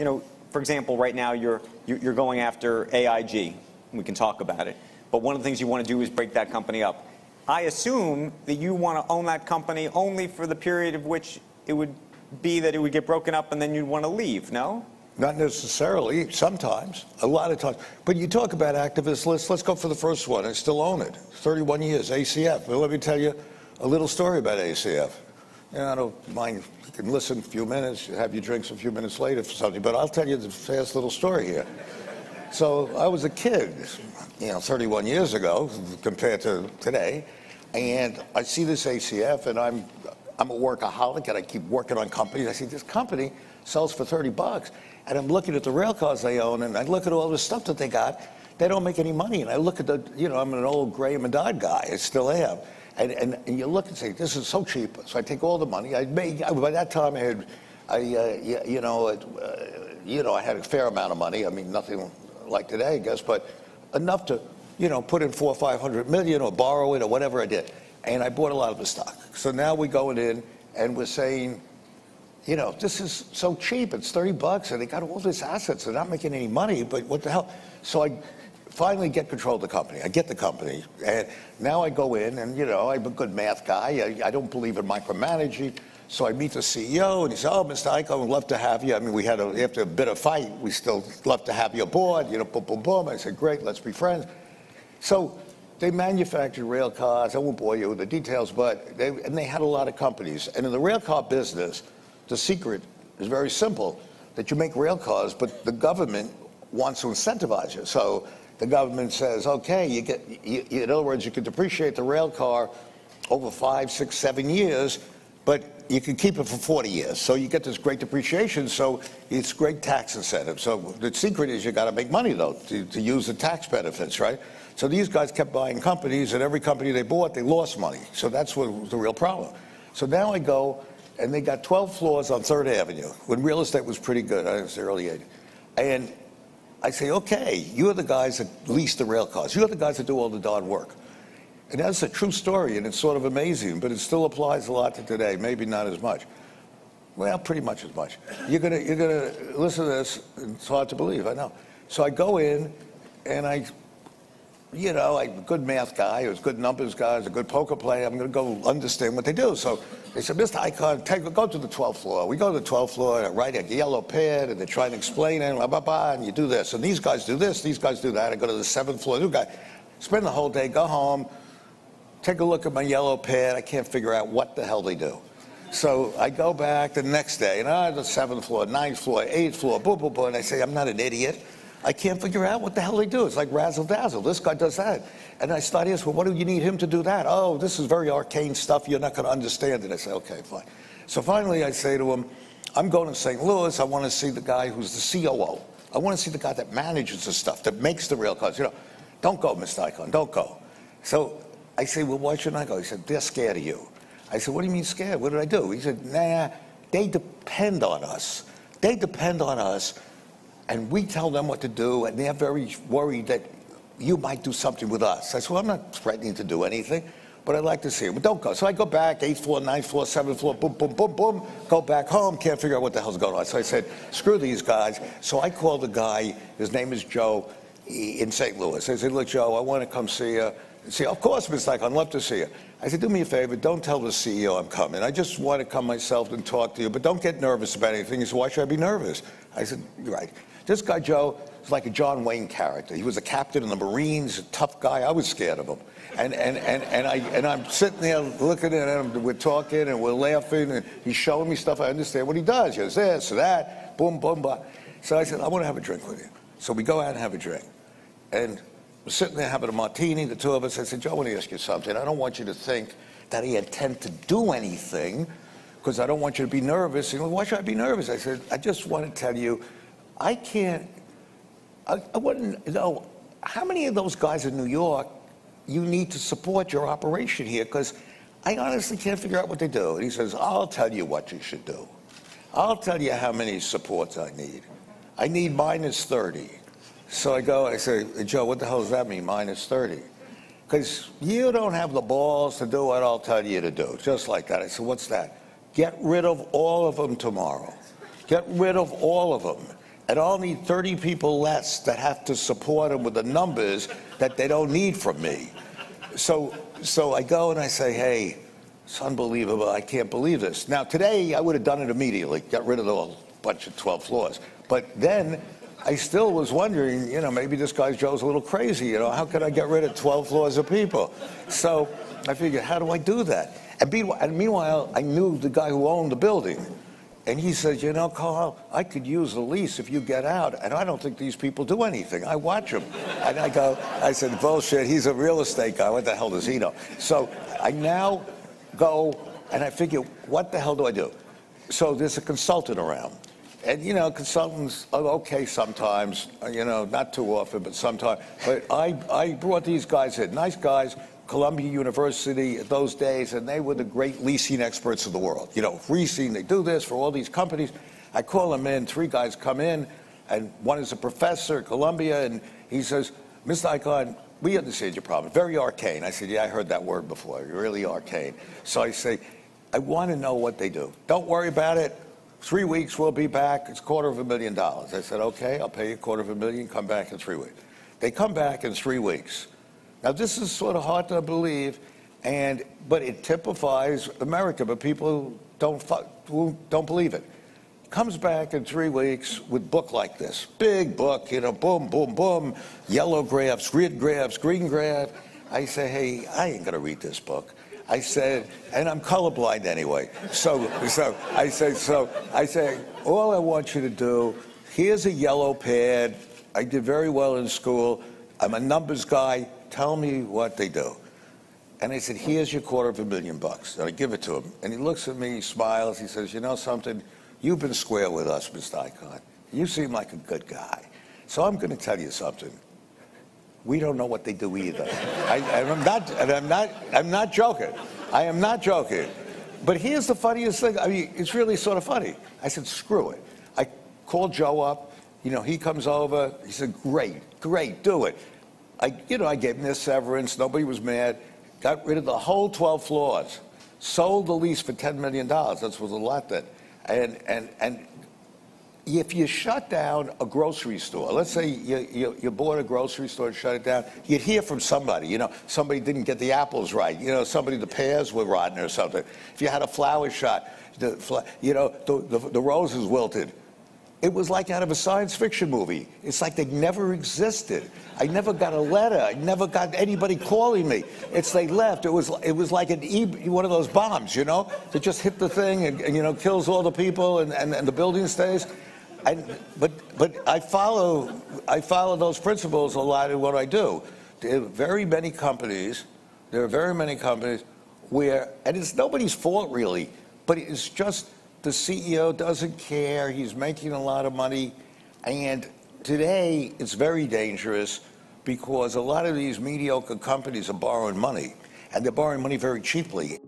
you know, for example, right now you're you're going after AIG. We can talk about it. But one of the things you want to do is break that company up. I assume that you want to own that company only for the period of which it would be that it would get broken up and then you'd want to leave, no? Not necessarily, sometimes, a lot of times. But you talk about activists, let's, let's go for the first one. I still own it. 31 years, ACF. Well, let me tell you a little story about ACF. Know, I don't mind, you can listen a few minutes, have your drinks a few minutes later for something, but I'll tell you the fast little story here. So I was a kid, you know, 31 years ago compared to today, and I see this ACF, and I'm I'm a workaholic, and I keep working on companies. I see this company sells for 30 bucks, and I'm looking at the rail cars they own, and I look at all the stuff that they got. They don't make any money, and I look at the, you know, I'm an old Graham and Dodd guy. I still am. And, and, and you look and say, this is so cheap. So I take all the money. I made, by that time I had, I, uh, you know, uh, you know, I had a fair amount of money. I mean, nothing like today, I guess, but enough to, you know, put in four or 500 million or borrow it or whatever I did. And I bought a lot of the stock. So now we're going in and we're saying, you know, this is so cheap. It's 30 bucks and they got all these assets. They're not making any money, but what the hell? So I finally get control of the company. I get the company. And now I go in and, you know, I'm a good math guy. I, I don't believe in micromanaging. So I meet the CEO, and he said, "Oh, Mr. Icahn, we'd love to have you. I mean, we had a, after a bit of fight, we still love to have you aboard. You know, boom, boom, boom." I said, "Great, let's be friends." So they manufactured rail cars. I won't bore you with the details, but they and they had a lot of companies. And in the rail car business, the secret is very simple: that you make rail cars, but the government wants to incentivize you. So the government says, "Okay, you get. You, in other words, you can depreciate the rail car over five, six, seven years." but you can keep it for 40 years. So you get this great depreciation. So it's great tax incentive. So the secret is you got to make money though to, to use the tax benefits, right? So these guys kept buying companies, and every company they bought, they lost money. So that's what was the real problem. So now I go, and they got 12 floors on Third Avenue when real estate was pretty good. I was the early 80s, and I say, okay, you're the guys that lease the rail cars. You're the guys that do all the darn work. And that's a true story, and it's sort of amazing, but it still applies a lot to today, maybe not as much. Well, pretty much as much. You're gonna, you're gonna listen to this, it's hard to believe, I know. So I go in, and I, you know, I'm a good math guy, was a good numbers guy, was a good poker player, I'm gonna go understand what they do. So they said, Mr. Icahn, take, go to the 12th floor. We go to the 12th floor, and I write a yellow pad, and they try and explain it, blah, blah, blah, and you do this. And these guys do this, these guys do that. I go to the 7th floor, new guy. Spend the whole day, go home, take a look at my yellow pad. I can't figure out what the hell they do. So I go back the next day, and I'm the seventh floor, ninth floor, eighth floor, boom, boom, boom, and I say, I'm not an idiot. I can't figure out what the hell they do. It's like razzle dazzle. This guy does that. And I start asking, well, what do you need him to do that? Oh, this is very arcane stuff. You're not going to understand it. I say, okay, fine. So finally, I say to him, I'm going to St. Louis. I want to see the guy who's the COO. I want to see the guy that manages the stuff, that makes the rail cars. You know, don't go, Mr. Icahn, don't go. So I say, well, why shouldn't I go? He said, they're scared of you. I said, what do you mean scared? What did I do? He said, nah, they depend on us. They depend on us, and we tell them what to do, and they're very worried that you might do something with us. I said, well, I'm not threatening to do anything, but I'd like to see him. But don't go. So I go back, eighth floor, ninth floor, seventh floor, boom, boom, boom, boom, go back home, can't figure out what the hell's going on. So I said, screw these guys. So I called the guy, his name is Joe, in St. Louis. I said, look, Joe, I want to come see you. See, of course, Mr. Icahn, I'd love to see you. I said, do me a favor, don't tell the CEO I'm coming. I just want to come myself and talk to you, but don't get nervous about anything. He said, why should I be nervous? I said, you're right. This guy, Joe, is like a John Wayne character. He was a captain in the Marines, a tough guy. I was scared of him. And, and, and, and, I, and I'm sitting there looking at him, we're talking and we're laughing, and he's showing me stuff. I understand what he does. He does this, that, boom, boom, boom. So I said, I want to have a drink with you. So we go out and have a drink. And we're sitting there having a martini, the two of us. I said, Joe, I want to ask you something. I don't want you to think that I intend to do anything because I don't want you to be nervous. You know, why should I be nervous? I said, I just want to tell you, I can't, I, I wouldn't know how many of those guys in New York you need to support your operation here because I honestly can't figure out what they do. And he says, I'll tell you what you should do. I'll tell you how many supports I need. I need minus 30. So I go, I say, Joe, what the hell does that mean, minus 30? Because you don't have the balls to do what I'll tell you to do, just like that. I said, what's that? Get rid of all of them tomorrow. Get rid of all of them. And I'll need 30 people less that have to support them with the numbers that they don't need from me. So, so I go and I say, hey, it's unbelievable. I can't believe this. Now, today, I would have done it immediately, got rid of the whole bunch of 12 floors. But then I still was wondering, you know, maybe this guy Joe's a little crazy. You know, how could I get rid of 12 floors of people? So I figured, how do I do that? And meanwhile I knew the guy who owned the building. And he says, you know, Carl, I could use the lease if you get out. And I don't think these people do anything. I watch them. And I go, I said, bullshit. He's a real estate guy. What the hell does he know? So I now go and I figure, what the hell do I do? So there's a consultant around. And, you know, consultants are okay sometimes, you know, not too often, but sometimes. But I, I brought these guys in, nice guys, Columbia University at those days, and they were the great leasing experts of the world. You know, leasing, they do this for all these companies. I call them in, three guys come in, and one is a professor at Columbia, and he says, Mr. Icahn, we understand your problem. Very arcane. I said, yeah, I heard that word before. Really arcane. So I say, I want to know what they do. Don't worry about it. Three weeks, we'll be back. It's a quarter of a million dollars. I said, okay, I'll pay you a quarter of a million. Come back in three weeks. They come back in three weeks. Now, this is sort of hard to believe, and but it typifies America, but people don't don't believe it. Comes back in three weeks with book like this, big book, you know, boom, boom, boom, yellow graphs, red graphs, green graph. I say, hey, I ain't gonna read this book. I said, and I'm colorblind anyway. So, so I said, so I say, all I want you to do, here's a yellow pad. I did very well in school. I'm a numbers guy. Tell me what they do. And I said, here's your quarter of a million bucks. And I give it to him. And he looks at me, he smiles. He says, you know something? You've been square with us, Mr. Icahn. You seem like a good guy. So I'm going to tell you something. We don't know what they do either. I, am not, and I'm not, I'm not joking. I am not joking. But here's the funniest thing. I mean, it's really sort of funny. I said, screw it. I called Joe up. You know, he comes over. He said, great, great, do it. I, you know, I gave him this severance. Nobody was mad. Got rid of the whole 12 floors. Sold the lease for $10 million. That was a lot then. And, and, and if you shut down a grocery store, let's say you, you, you, bought a grocery store and shut it down, you'd hear from somebody, you know, somebody didn't get the apples right, you know, somebody, the pears were rotten or something. If you had a flower shot, the, you know, the, the, the roses wilted. It was like out of a science fiction movie. It's like they never existed. I never got a letter. I never got anybody calling me. It's they left. It was it was like an e, one of those bombs, you know, that just hit the thing and, and you know kills all the people and, and, and the building stays. I, but but I follow I follow those principles a lot in what I do. There are very many companies. There are very many companies where, and it's nobody's fault really, but it's just the CEO doesn't care. He's making a lot of money, and today it's very dangerous because a lot of these mediocre companies are borrowing money, and they're borrowing money very cheaply.